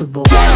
invincible.